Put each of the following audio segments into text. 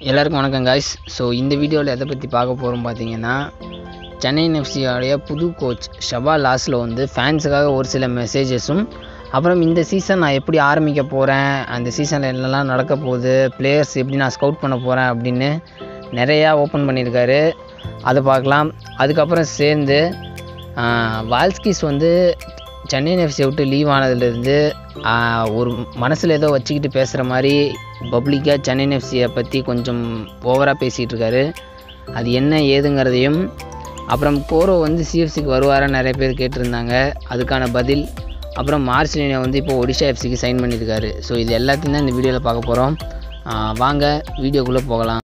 எல்லாருக்கும் வணக்கம் guys so இந்த வீடியோவில் எதை பற்றி பார்க்க போகிறோம் பார்த்தீங்கன்னா சென்னை எஃப்சியோடைய புது கோச் ஷபா லாஸில் வந்து ஃபேன்ஸுக்காக ஒரு சில மெசேஜஸும் அப்புறம் இந்த சீசன் நான் எப்படி ஆரம்பிக்க போகிறேன் அந்த சீசனில் என்னெல்லாம் நடக்க போகுது பிளேயர்ஸ் எப்படி நான் ஸ்கவுட் பண்ண போகிறேன் அப்படின்னு நிறையா ஓப்பன் பண்ணியிருக்காரு. அதை பார்க்கலாம். அதுக்கப்புறம் சேர்ந்து வால்ஸ்கிஸ் வந்து சென்னை எஃப்சியை விட்டு லீவ் ஆனதுலேருந்து ஒரு மனசில் ஏதோ வச்சுக்கிட்டு பேசுகிற மாதிரி பப்ளிக்காக சென்னை எஃப்சியை பற்றி கொஞ்சம் ஓவராக பேசிகிட்டு இருக்காரு. அது என்ன ஏதுங்கிறதையும் அப்புறம் கோரோ வந்து சிஎஃப்சிக்கு வருவாராக நிறைய பேர் கேட்டிருந்தாங்க. அதுக்கான பதில் அப்புறம் மார்சிலினை வந்து இப்போ ஒடிஷா எஃப்சிக்கு சைன் பண்ணியிருக்காரு ஸோ இது எல்லாத்தையும் தான் இந்த வீடியோவில் பார்க்க போகிறோம் வாங்க வீடியோக்குள்ளே போகலாம்.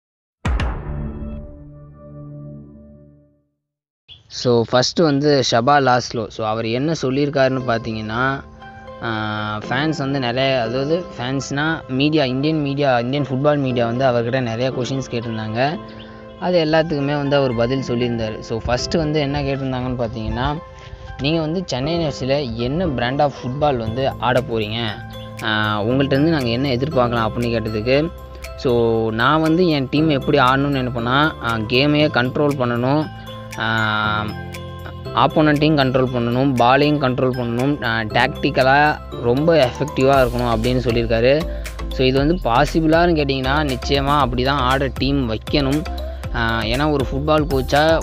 ஸோ ஃபஸ்ட்டு வந்து ஷபா லாஸ்லோ. ஸோ அவர் என்ன சொல்லியிருக்காருன்னு பார்த்தீங்கன்னா ஃபேன்ஸ் வந்து நிறைய அதாவது ஃபேன்ஸ்னால் media Indian media Indian football media வந்து அவர்கிட்ட நிறைய கொஷின்ஸ் கேட்டிருந்தாங்க. அது எல்லாத்துக்குமே வந்து அவர் பதில் சொல்லியிருந்தார். ஸோ ஃபஸ்ட்டு வந்து என்ன கேட்டிருந்தாங்கன்னு பார்த்தீங்கன்னா நீங்கள் வந்து சென்னை எஃப்சியில் என்ன பிராண்ட் ஆஃப் ஃபுட்பால் வந்து ஆட போகிறீங்க உங்கள்கிட்ட நாங்கள் என்ன எதிர்பார்க்கலாம் அப்படின்னு கேட்டதுக்கு ஸோ நான் வந்து என் டீம் எப்படி ஆடணும்னு நினைப்பேன்னா கேமையே கண்ட்ரோல் பண்ணணும். ஆப்போனண்ட்டையும் கண்ட்ரோல் பண்ணணும் பாலையும் கண்ட்ரோல் பண்ணணும் டாக்டிக்கலாக ரொம்ப எஃபெக்டிவாக இருக்கணும் அப்படின்னு சொல்லியிருக்காரு. ஸோ இது வந்து பாசிபிளான்னு கேட்டிங்கன்னா நிச்சயமாக அப்படி தான் ஆடுற டீம் வைக்கணும். ஏன்னா ஒரு ஃபுட்பால் கோச்சாக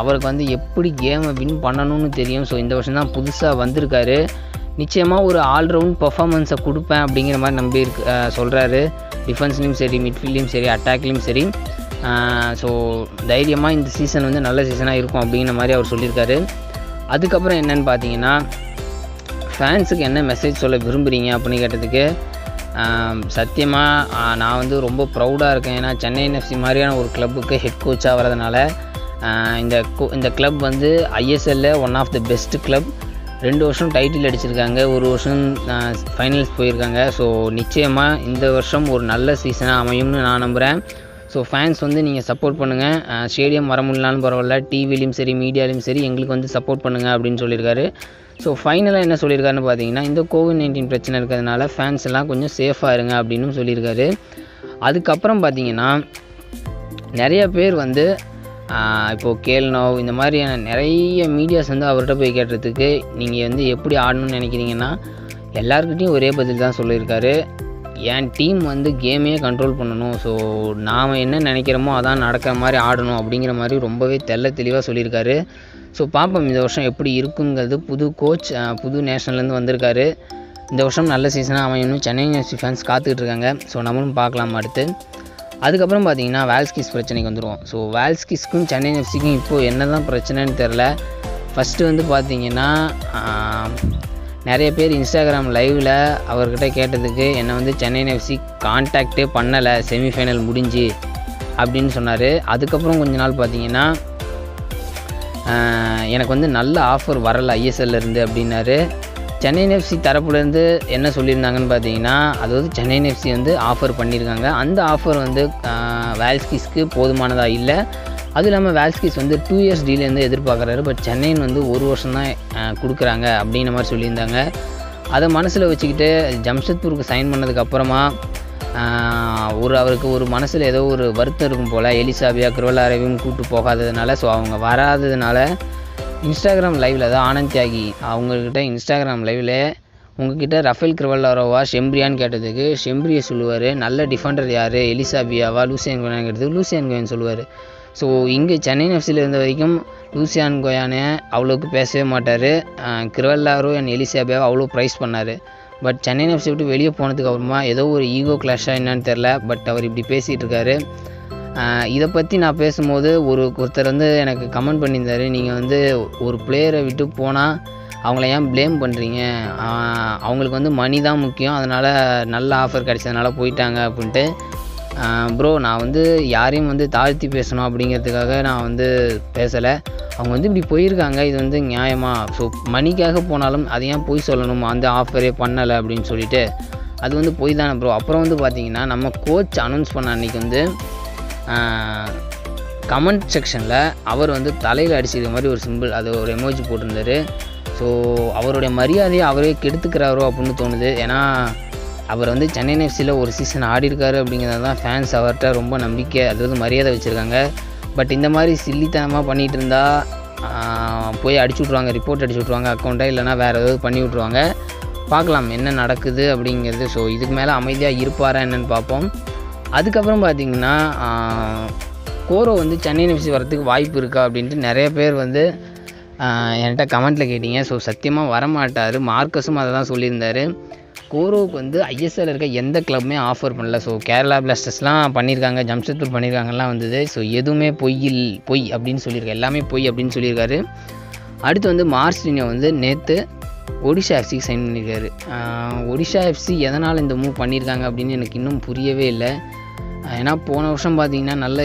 அவருக்கு வந்து எப்படி கேமை வின் பண்ணணும்னு தெரியும். ஸோ இந்த வருஷம் தான் புதுசாக வந்திருக்காரு. நிச்சயமாக ஒரு ஆல்ரவுண்ட் பர்ஃபாமன்ஸை கொடுப்பேன் அப்படிங்கிற மாதிரி நம்பி இருக்கு சொல்கிறாரு டிஃபென்ஸ்லேயும் சரி மிட்ஃபீல்ட்லேயும் சரி அட்டாக்லேயும் சரி. ஸோ தைரியமாக இந்த சீசன் வந்து நல்ல சீசனாக இருக்கும் அப்படிங்கிற மாதிரி அவர் சொல்லியிருக்காரு. அதுக்கப்புறம் என்னென்னு பார்த்தீங்கன்னா ஃபேன்ஸுக்கு என்ன மெசேஜ் சொல்ல விரும்புகிறீங்க அப்படின்னு கேட்டதுக்கு சத்தியமாக நான் வந்து ரொம்ப ப்ரௌடாக இருக்கேன். ஏன்னா சென்னை எஃப்சி மாதிரியான ஒரு கிளப்புக்கு ஹெட் கோச்சாக வரதுனால இந்த இந்த கிளப் வந்து ஐஎஸ்எல்ல one of the best club ரெண்டு வருஷம் டைட்டில் அடிச்சிருக்காங்க. ஒரு வருஷம் ஃபைனல்ஸ் போயிருக்காங்க. ஸோ நிச்சயமாக இந்த வருஷம் ஒரு நல்ல சீசனாக அமையும்னு நான் நம்புகிறேன் ஸோ ஃபேன்ஸ் வந்து நீங்கள் சப்போர்ட் பண்ணுங்கள் ஸ்டேடியம் வர முடியலான்னு பரவாயில்ல. டிவிலையும் சரி மீடியாலையும் சரி எங்களுக்கு வந்து சப்போர்ட் பண்ணுங்கள் அப்படின்னு சொல்லியிருக்காரு. ஸோ ஃபைனலாக என்ன சொல்லியிருக்காருன்னு பார்த்தீங்கன்னா இந்த கோவிட் நைன்டீன் பிரச்சனை இருக்கிறதுனால ஃபேன்ஸ் எல்லாம் கொஞ்சம் சேஃபாக இருங்க அப்படின்னு சொல்லியிருக்காரு. அதுக்கப்புறம் பார்த்தீங்கன்னா நிறைய பேர் வந்து இப்போது கேல்னோ இந்த மாதிரியான நிறைய மீடியாஸ் வந்து அவர்கிட்ட போய் கேட்டதுக்கு நீங்கள் வந்து எப்படி ஆடணும்னு நினைக்கிறீங்கன்னா எல்லாருக்கிட்டையும் ஒரே பதில் தான் சொல்லியிருக்காரு. என் டீம் வந்து கேமையே கண்ட்ரோல் பண்ணணும். ஸோ நாம் என்ன நினைக்கிறோமோ அதான் நடக்கிற மாதிரி ஆடணும் அப்படிங்கிற மாதிரி ரொம்பவே தெல்ல தெளிவாக சொல்லியிருக்காரு. ஸோ பார்ப்போம் இந்த வருஷம் எப்படி இருக்குங்கிறது. புது கோச் புது நேஷனல்லேருந்து வந்திருக்காரு. இந்த வருஷம் நல்ல சீசனாக அமையணும் சென்னை எஃப்சி ஃபேன்ஸ் காத்துக்கிட்டு இருக்காங்க. ஸோ நம்மளும் பார்க்கலாம் அடுத்து. அதுக்கப்புறம் பார்த்தீங்கன்னா வேல்ஸ்கிஸ் பிரச்சனைக்கு வந்துடுவோம் ஸோ வேல்ஸ்கிஸ்க்கும் சென்னை எஃப்சிக்கும் இப்போது என்ன தான் பிரச்சனைன்னு தெரில ஃபஸ்ட்டு வந்து பார்த்திங்கன்னா நிறைய பேர் இன்ஸ்டாகிராம் லைவில் அவர்கிட்ட கேட்டதுக்கு என்னை வந்து சென்னை எஃப்சி கான்டாக்டே பண்ணலை செமிஃபைனல் முடிஞ்சு அப்படின்னு சொன்னார். அதுக்கப்புறம் கொஞ்ச நாள் பார்த்தீங்கன்னா எனக்கு வந்து நல்ல ஆஃபர் வரலை ஐஎஸ்எல்லேருந்து அப்படின்னாரு. சென்னை எஃப்சி தரப்புலேருந்து என்ன சொல்லியிருந்தாங்கன்னு பார்த்தீங்கன்னா அதாவது சென்னை எஃப்சி வந்து ஆஃபர் பண்ணியிருக்காங்க அந்த ஆஃபர் வந்து வேல்ஸ்கிஸ்க்கு போதுமானதாக இல்லை. அதுவும் இல்லாமல் வேல்ஸ்கிஸ் வந்து டூ இயர்ஸ் டீலேருந்து எதிர்பார்க்குறாரு பட் சென்னையின் வந்து ஒரு வருஷம் தான் கொடுக்குறாங்க அப்படிங்கிற மாதிரி சொல்லியிருந்தாங்க. அதை மனசில் வச்சுக்கிட்டு ஜம்ஷத்பூருக்கு சைன் பண்ணதுக்கப்புறமா ஒரு அவருக்கு ஒரு மனசில் ஏதோ ஒரு வருத்தம் இருக்கும் போல் எலிசாபியா கிருவலாரவையும் கூப்பிட்டு போகாததுனால ஸோ அவங்க வராததுனால இன்ஸ்டாகிராம் லைவில் தான் ஆனந்த் தியாகி அவங்கக்கிட்ட இன்ஸ்டாகிராம் லைவில் உங்ககிட்ட ரஃபேல் கிருவல்லாரோவா ஷெம்ப்ரியான்னு கேட்டதுக்கு ஷெம்ப்ரியை சொல்லுவார் நல்ல டிஃபெண்டர் யார்? எலிசாபியாவா? லூசியன் கோயான் கேட்டதுக்கு லூசியன் கோயன் சொல்லுவார். ஸோ இங்கே சென்னை எஃப்சியில் இருந்த வரைக்கும் லூசியான் கோயானே அவ்வளோக்கு பேசவே மாட்டார். கிரவல்லாரோ என் எலிசாபியாவை அவ்வளோ ப்ரைஸ் பண்ணார். பட் சென்னை எஃப்சி விட்டு வெளியே போனதுக்கு அப்புறமா ஏதோ ஒரு ஈகோ கிளாஷாக என்னன்னு தெரில பட் அவர் இப்படி பேசிகிட்டு இருக்காரு. இதை பற்றி நான் பேசும்போது ஒரு ஒருத்தர் வந்து எனக்கு கமெண்ட் பண்ணியிருந்தார். நீங்கள் வந்து ஒரு பிளேயரை விட்டு போனால் அவங்கள ஏன் ப்ளேம் பண்ணுறீங்க அவங்களுக்கு வந்து மணி தான் முக்கியம். அதனால் நல்ல ஆஃபர் கிடைச்சதுனால போயிட்டாங்க அப்படின்ட்டு. ப்ரோ நான் வந்து யாரையும் வந்து தாழ்த்தி பேசணும் அப்படிங்கிறதுக்காக நான் வந்து பேசலை. அவங்க வந்து இப்படி போயிருக்காங்க. இது வந்து நியாயமா? ஸோ மணிக்காக போனாலும் அதை ஏன் போய் சொல்லணும்? அந்த ஆஃபரே பண்ணலை அப்படின்னு சொல்லிட்டு அது வந்து போய் தானே ப்ரோ அப்புறம் வந்து பார்த்தீங்கன்னா நம்ம கோச் அனௌன்ஸ் பண்ண அன்றைக்கி வந்து கமெண்ட் செக்ஷனில் அவர் வந்து தலையில் அடிச்சிருக்க மாதிரி ஒரு சிம்பிள் அது ஒரு எமோஜி போட்டிருந்தாரு. ஸோ அவருடைய மரியாதையை அவரே கெடுத்துக்கிறாரோ அப்படின்னு தோணுது. ஏன்னா அவர் வந்து சென்னை எஃப்சியில் ஒரு சீசன் ஆடி இருக்காரு அப்படிங்கிறது தான் ஃபேன்ஸ் அவர்கிட்ட ரொம்ப நம்பிக்கை அதாவது மரியாதை வச்சுருக்காங்க. பட் இந்த மாதிரி சில்லித்தனமாக பண்ணிகிட்டு இருந்தால் போய் அடிச்சு விட்ருவாங்க ரிப்போர்ட் அடிச்சு விட்ருவாங்க அக்கௌண்ட்டாக இல்லைனா வேறு ஏதாவது பண்ணி விட்ருவாங்க பார்க்கலாம் என்ன நடக்குது அப்படிங்கிறது. ஸோ இதுக்கு மேலே அமைதியாக இருப்பாரா என்னென்னு பார்ப்போம். அதுக்கப்புறம் பார்த்தீங்கன்னா கோரோ வந்து சென்னை எஃப்சி வரத்துக்கு வாய்ப்பு இருக்கா அப்படின்ட்டு நிறைய பேர் வந்து என்கிட்ட கமெண்ட்டில் கேட்டீங்க. ஸோ சத்தியமாக வரமாட்டார். மார்க்கஸும் அதை தான் சொல்லியிருந்தார். கோரோவுக்கு வந்து ஐஎஸ்எல் இருக்க எந்த கிளப்புமே ஆஃபர் பண்ணல. ஸோ கேரளா பிளாஸ்டர்ஸ்லாம் பண்ணியிருக்காங்க ஜம்ஷெட்பூர் பண்ணியிருக்காங்கலாம் வந்தது. ஸோ எதுவுமே பொய்யில் பொய் அப்படின்னு சொல்லியிருக்காரு எல்லாமே பொய் அப்படின்னு சொல்லியிருக்காரு. அடுத்து வந்து மார்ஸ்டினியோ வந்து நேற்று ஒடிஷா எஃப்சிக்கு சைன் பண்ணியிருக்காரு. ஒடிஷா எஃப்சி எதனால் இந்த மூவ் பண்ணியிருக்காங்க அப்படின்னு எனக்கு இன்னும் புரியவே இல்லை. ஏன்னா போன வருஷம் பார்த்தீங்கன்னா நல்ல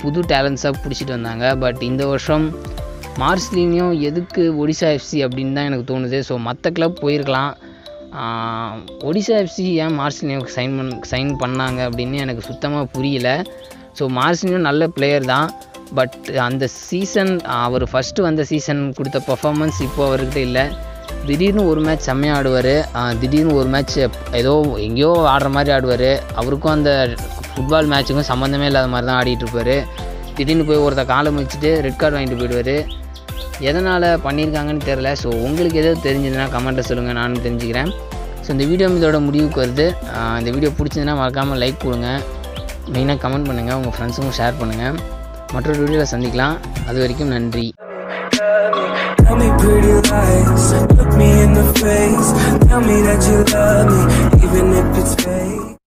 புது டேலண்ட்ஸாக பிடிச்சிட்டு வந்தாங்க. பட் இந்த வருஷம் மார்ஸ்லினியும் எதுக்கு ஒடிஷா எஃப்சி அப்படின்னு தான் எனக்கு தோணுது. ஸோ மற்ற கிளப் போயிருக்கலாம். ஒடிசா ஒடிஷா எஃப்சி ஏன் மார்ஸ்லினியோக்கு சைன் பண் சைன் பண்ணாங்க அப்படின்னு எனக்கு சுத்தமாக புரியல. ஸோ மார்சினியோ நல்ல பிளேயர் தான். பட் அந்த சீசன் அவர் ஃபஸ்ட்டு வந்த சீசன் கொடுத்த பர்ஃபார்மன்ஸ் இப்போ அவர்கிட்ட இல்லை. திடீர்னு ஒரு மேட்ச் செம்மையாக ஆடுவார். திடீர்னு ஒரு மேட்ச் ஏதோ எங்கேயோ ஆடுற மாதிரி ஆடுவார். அவருக்கும் அந்த ஃபுட்பால் மேட்ச்சுக்கும் சம்மந்தமே இல்லாத மாதிரி தான் ஆடிட்டு இருப்பார். திடீர்னு போய் ஒருத்த காலை முடிச்சுட்டு ரெட் கார்டு வாங்கிட்டு போயிடுவார். எதனால் பண்ணியிருக்காங்கன்னு தெரில ஸோ உங்களுக்கு எதாவது தெரிஞ்சதுன்னா கமெண்ட்டை சொல்லுங்கள் நானும் தெரிஞ்சுக்கிறேன். ஸோ இந்த வீடியோ இதோட முடிவுக்கு வருது. இந்த வீடியோ பிடிச்சதுன்னா மறக்காமல் லைக் கொடுங்க. மெயினாக கமெண்ட் பண்ணுங்கள் உங்கள் ஃப்ரெண்ட்ஸுக்கும் ஷேர் பண்ணுங்கள் மற்றொரு வீடியோவில் சந்திக்கலாம். அது வரைக்கும் நன்றி. Tell me pretty lies, look me in the face. Tell me that you love me, even if it's fake.